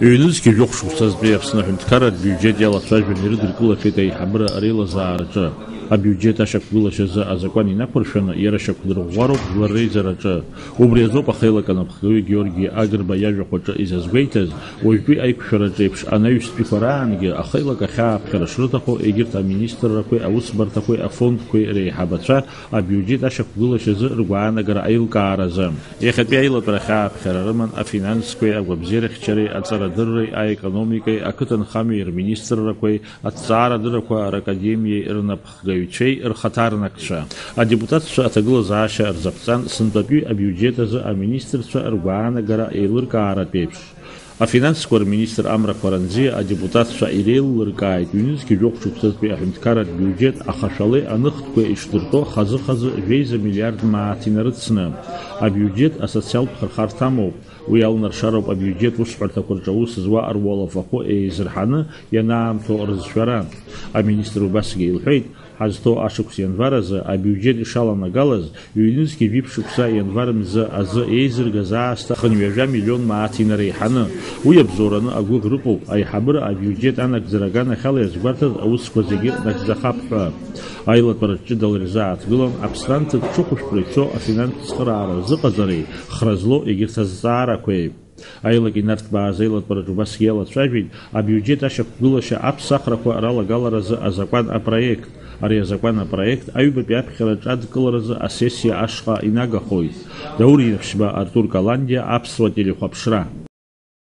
Ҩнызқьи жәохә шықәсазтәи Аԥсны Аҳәынҭқарратә биуџьет иалацәажәаны ирыдыркылахьеит аиҳабыра ареилазаараҿы. абиуџьет ашьақәгылашьазы азакәан инақәыршәаны иара шьақәдырӷәӷәароуп жәлар реизараҿы. Убри азоуп ахеилак анапхгаҩы Георги Агрба иажәахәаҿы изазгәеиҭаз, уажәтәи аиқәшәараҿ еиԥш анаҩстәиқәа раангьы ахеилак ахьааԥхьара шрыҭаху егьырҭ аминистррақәеи аусбарҭақәеи афондқәеи реиҳабацәа абиуџьет ашьақәгылашьазы ргәаанагара аилкааразы. Иахьатәи аилатәара ахьааԥхьара рыман афинансқәеи агәабзиарахьчареи аҵарадырреи аекономикеи ақыҭанхамҩеи рминистррақәеи аҭҵаарадыррақәа ракадемиеи рнапхгаҩ аҩцәеи рхаҭарнакцәа адепутатцәа аҭагылазаашьа рзаԥҵан сынтәатәи абиуџьет азы аминистрцәа ргәаанагара еилыркааратә еиԥш афинансқәа рминистр Амра Хәаранӡиа адепутатцәа иреиллыркааит ҩнызқьи жәохә шықәсазтәи аҳәынҭқарратә биуџьет ахашәалеи аныхтәқәа ишдыртәо хазы-хазы жәеиза миллиард мааҭ инарыцны абиуџьет асоциалтә хырхарҭамоуп уи алнаршароуп абиуџьет усҳәарҭақәа рҿы аус зуа руалафахәы еизырҳаны ианаамҭоу рызшәара аминистр убасгьы илҳәеит ҳазҭоу ашықәс январ азы абиуџьет ишаланагалаз ҩнызқьи жәиԥшь шықәса январ мзы азы еизыргаз аасҭа хынҩажәа миллион мааҭ инареиҳаны уи абзоураны агәыӷ рыҟоуп аиҳабыра абиуџьет анагӡара аганахьала иазгәарҭаз аусқәа зегьы нагӡахап ҳәа аилатәара ҷыдала ирзааҭгылан аԥсранҭыҵ ҽыхәышәтәра ицо афинанстә цхыраара зыҟаҵареи хра злоу егьырҭ азҵаарақәеи аилак инарҭбааз аилатәараҿ убасгьы иалацәажәеит абиуџьет ашьақәгылашьа аԥсахрақәа ралагаларазы азакәан апроект ари азакәан апроект аҩбатәи аԥхьараҿ адкыларазы асессиа ашҟа инагахоит даур ирԥшьба артур каландиа аԥсуа телехәаԥшра